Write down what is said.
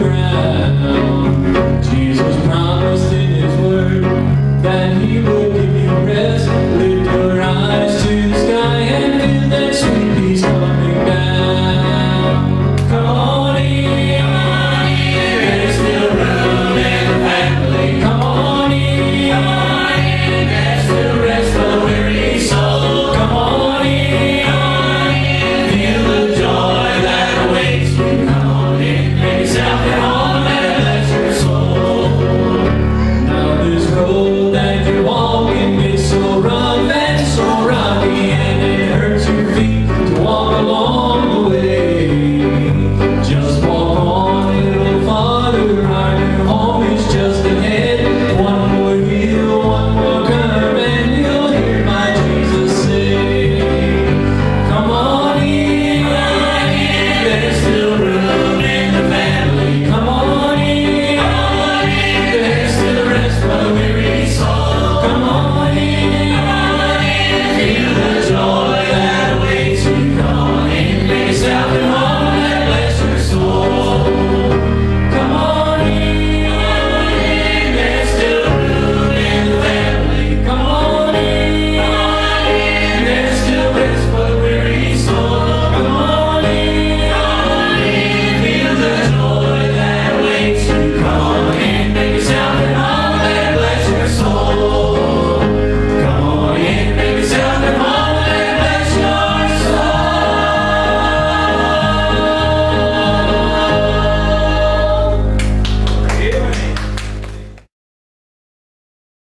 around. Jesus promised in his word that he would.